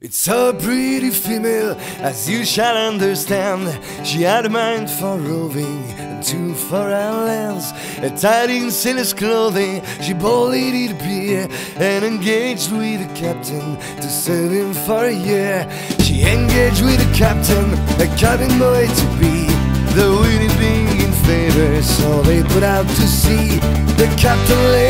It's a pretty female, as you shall understand. She had a mind for roving and to foreign lands. Attired in sailor's clothing, she boldly did appear and engaged with the captain to serve him for a year. She engaged with the captain, a cabin boy to be. The wind being in favor, so they put out to sea. The captain me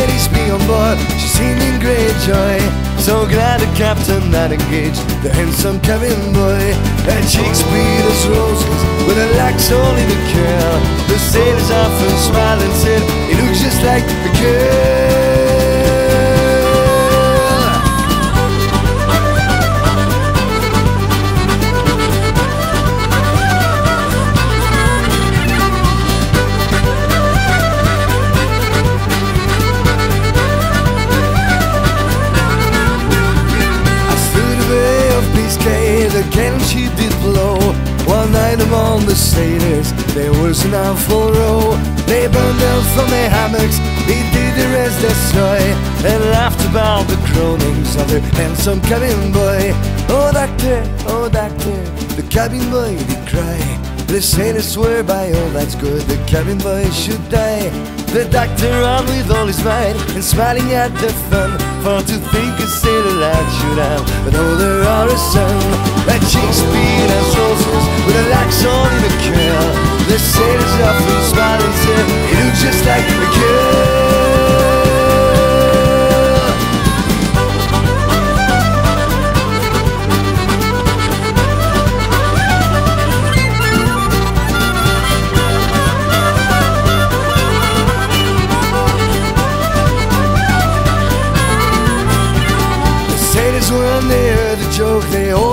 on board, she seemed in great joy. So glad the captain had engaged the handsome cabin boy. Her cheeks beat as roses, with her locks all in a curl. The sailors often smiled and said, he looks just like the girl. She did blow. One night among the sailors There was an awful row. They burned out from their hammocks They did the rest destroy And laughed about the groanings Of their handsome cabin boy. Oh doctor, oh doctor The cabin boy did cry. The sailors swear by all that's good The cabin boy should die. The doctor ran with all his might And smiling at the fun. For to think a sailor lad should have But oh there are a son That cheeks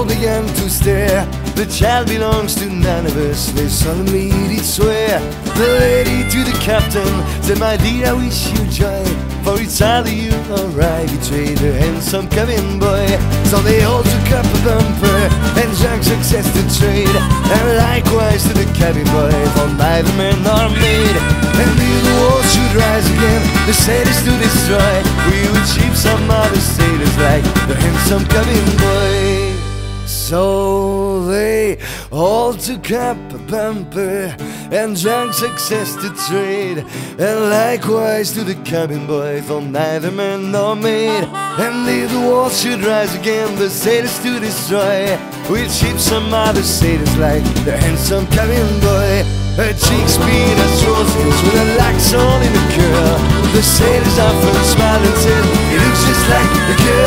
began to stare. The child belongs to none of us, they solemnly did swear. The lady to the captain said, My dear, I wish you joy. For it's either you or I betrayed the handsome cabin boy. So they all took up a bumper and drank success to trade. And likewise to the cabin boy, for neither man nor maid. And if the war should rise again, the sailors to destroy, we would keep some other sailors like the handsome cabin boy. So they all took up a bumper and drank success to trade, and likewise to the cabin boy, for neither man nor maid. And if the war should rise again, the sailors to destroy, we'll ship some other sailors like the handsome cabin boy. Her cheeks beat as roses with her locks all in a curl. The sailors often smile and said, "He looks just like a girl."